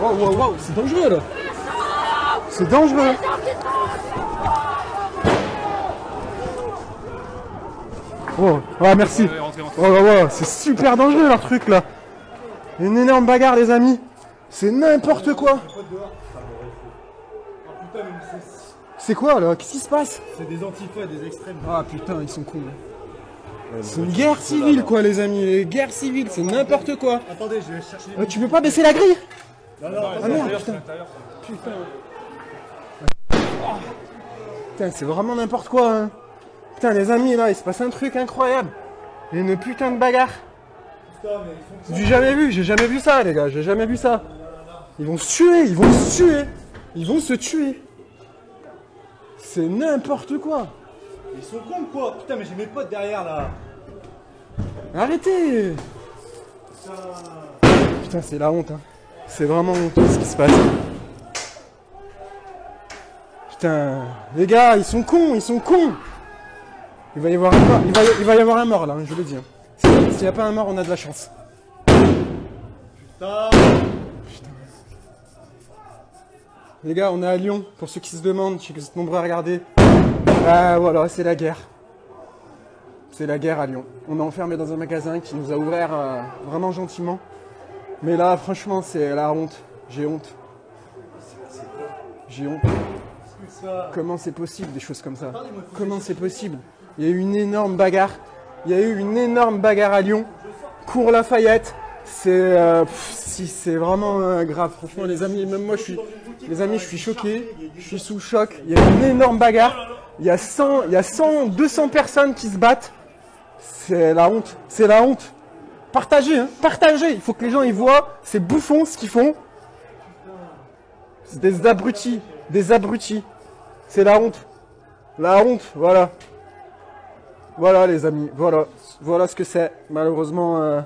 Wow, wow, wow, c'est dangereux là C'est dangereux Oh, ouais, merci. Oh, ouais, ouais, c'est super dangereux leur truc là. Une énorme bagarre, les amis. C'est n'importe quoi. C'est quoi là? Qu'est-ce qui se passe? C'est des antifas, des extrêmes. Ah putain, ils sont cons. C'est une guerre civile quoi, les amis. Les guerres civiles, c'est n'importe quoi. Attendez, je vais chercher. Euh, tu peux pas baisser la grille? Non, non, Ah merde, putain. Putain. Oh. Putain, c'est vraiment n'importe quoi. Hein. Putain, les amis, là, il se passe un truc incroyable. Il y a une putain de bagarre. J'ai jamais vu, j'ai jamais vu ça, les gars, j'ai jamais vu ça. Ils vont se tuer, ils vont se tuer. Ils vont se tuer. C'est n'importe quoi. Ils sont cons quoi? Putain, mais j'ai mes potes derrière là. Arrêtez Putain, c'est la honte. Hein. C'est vraiment honteux ce qui se passe. Putain, les gars, ils sont cons, ils sont cons. Il va y avoir un mort, il va y, il va y avoir un mort là, hein, je le dis. hein. S'il s'il y a pas un mort, on a de la chance. Putain. Les gars, on est à Lyon, pour ceux qui se demandent, je sais que vous êtes nombreux à regarder. Ah voilà, c'est la guerre. C'est la guerre à Lyon. On est enfermé dans un magasin qui nous a ouvert euh, vraiment gentiment. Mais là, franchement, c'est la honte. J'ai honte. J'ai honte. Comment c'est possible des choses comme ça? Comment c'est possible? Il y a eu une énorme bagarre. Il y a eu une énorme bagarre à Lyon. Cours Lafayette. C'est euh, si c'est vraiment euh, grave. Franchement, les amis, même moi, je suis, les amis, je suis choqué. Je suis sous choc. Il y a une énorme bagarre. Il y a 100, il y a 100, 200 personnes qui se battent. C'est la honte. C'est la honte. Partagez, hein, partagez. Il faut que les gens y voient ces bouffons ce qu'ils font. C'est des abrutis, des abrutis. C'est la honte. La honte, voilà. Voilà les amis, voilà. Voilà ce que c'est. Malheureusement, euh,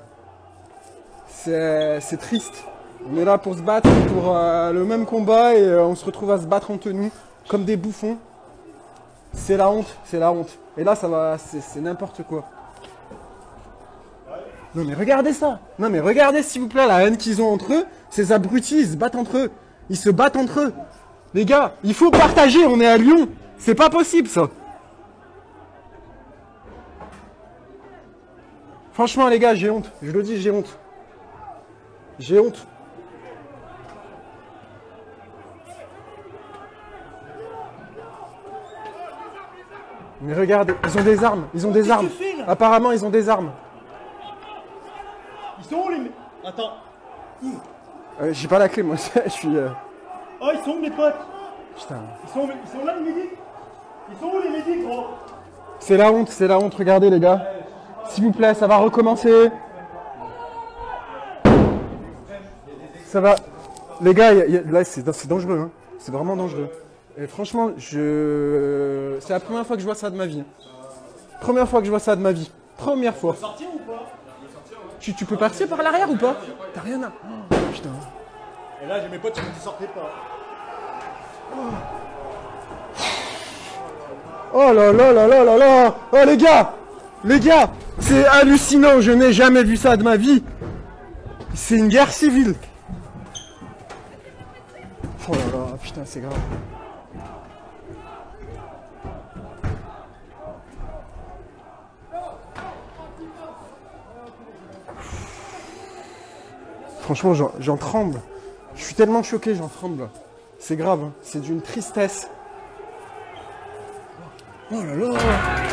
c'est triste. On est là pour se battre pour euh, le même combat et euh, on se retrouve à se battre entre nous comme des bouffons. C'est la honte, c'est la honte. Et là, ça va, c'est n'importe quoi. Non mais regardez ça Non mais regardez s'il vous plaît la haine qu'ils ont entre eux. Ces abrutis, ils se battent entre eux. Ils se battent entre eux. Les gars, il faut partager, on est à Lyon. C'est pas possible ça. Franchement les gars, j'ai honte. Je le dis, j'ai honte. J'ai honte. Mais regardez, ils ont des armes, ils ont des armes. Apparemment, ils ont des armes. Sont où les. Attends. Euh, j'ai pas la clé, moi. Je suis. euh, Oh, ils sont où mes potes? Putain. ils sont, où, ils sont là les médics Ils sont où les médics gros? C'est la honte, c'est la honte. Regardez, les gars. S'il vous plaît, ça va recommencer. Ça va. Les gars, y a- y a- là, c'est c'est dangereux. Hein. C'est vraiment dangereux. Et franchement, je. C'est la première fois que je vois ça de ma vie. Première fois que je vois ça de ma vie. Première fois. Sortir ou pas? Tu, tu peux partir par l'arrière ou pas T'as rien à. Oh, putain. Et là j'ai mes potes qui dit sortez pas. Oh là là là là là là Oh les gars Les gars C'est hallucinant, je n'ai jamais vu ça de ma vie C'est une guerre civile Oh là là, putain c'est grave. Franchement j'en tremble. Je suis tellement choqué, j'en tremble. C'est grave, hein. c'est d'une tristesse. Oh là là